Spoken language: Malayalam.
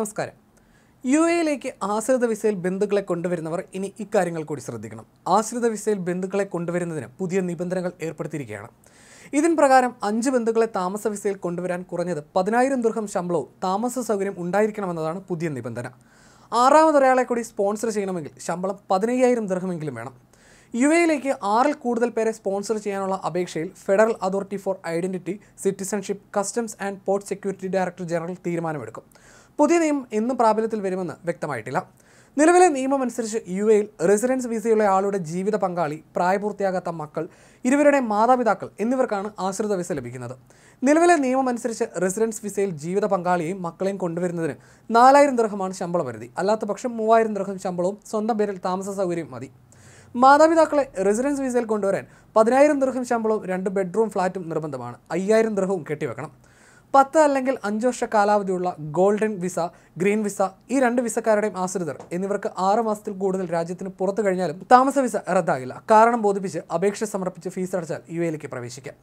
നമസ്കാരം. യു എയിലേക്ക് ആശ്രിത വിസയിൽ ബന്ധുക്കളെ കൊണ്ടുവരുന്നവർ ഇനി ഇക്കാര്യങ്ങൾ കൂടി ശ്രദ്ധിക്കണം. ആശ്രിത വിസയിൽ ബന്ധുക്കളെ കൊണ്ടുവരുന്നതിന് പുതിയ നിബന്ധനകൾ ഏർപ്പെടുത്തിയിരിക്കുകയാണ്. ഇതിൻ പ്രകാരം അഞ്ച് ബന്ധുക്കളെ താമസ വിസയിൽ കൊണ്ടുവരാൻ കുറഞ്ഞത് പതിനായിരം ദുർഹം ശമ്പളവും താമസ സൗകര്യം ഉണ്ടായിരിക്കണമെന്നതാണ് പുതിയ നിബന്ധന. ആറാമതൊരാളെ കൂടി സ്പോൺസർ ചെയ്യണമെങ്കിൽ ശമ്പളം പതിനയ്യായിരം ദൃഹമെങ്കിലും വേണം. യു എയിലേക്ക് ആറിൽ കൂടുതൽ പേരെ സ്പോൺസർ ചെയ്യാനുള്ള അപേക്ഷയിൽ federal authority for identity citizenship customs and port security director general തീരുമാനമെടുക്കും. പുതിയ നിയമം ഇന്നും പ്രാബല്യത്തിൽ വരുമെന്ന് വ്യക്തമായിട്ടില്ല. നിലവിലെ നിയമമനുസരിച്ച് യു എയിൽ റെസിഡൻസ് വിസയുള്ള ആളുടെ ജീവിത പങ്കാളി പ്രായപൂർത്തിയാകാത്ത മക്കൾ ഇരുവരുടെ മാതാപിതാക്കൾ എന്നിവർക്കാണ് ആശ്രിത വിസ ലഭിക്കുന്നത്. നിലവിലെ നിയമമനുസരിച്ച് റെസിഡൻസ് വിസയിൽ ജീവിത പങ്കാളിയെയും മക്കളെയും കൊണ്ടുവരുന്നതിന് നാലായിരം ദൃഹമാണ് ശമ്പള പരിധി. അല്ലാത്ത പക്ഷം മൂവായിരം ദൃഹം ശമ്പളവും സ്വന്തം പേരിൽ താമസ സൗകര്യവും മതി. മാതാപിതാക്കളെ റെസിഡൻസ് വിസയിൽ കൊണ്ടുവരാൻ പതിനായിരം ദൃഹം ശമ്പളവും രണ്ട് ബെഡ്റൂം ഫ്ലാറ്റും നിർബന്ധമാണ്. അയ്യായിരം ദൃഹവും കെട്ടിവെക്കണം. പത്ത് അല്ലെങ്കിൽ അഞ്ച് വർഷ കാലാവധിയുള്ള ഗോൾഡൻ വിസ ഗ്രീൻ വിസ ഈ രണ്ട് വിസക്കാരുടെയും ആശ്രിതർ എന്നിവർക്ക് ആറ് മാസത്തിൽ കൂടുതൽ രാജ്യത്തിന് പുറത്തു കഴിഞ്ഞാലും താമസ വിസ റദ്ദാകില്ല. കാരണം ബോധിപ്പിച്ച് അപേക്ഷ സമർപ്പിച്ച് ഫീസ് അടച്ചാൽ യു എയിലേക്ക് പ്രവേശിക്കാം.